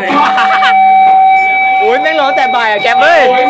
เลย โอ้ยแม่งร้องแต่บ่ายอะแกเบิร์อ้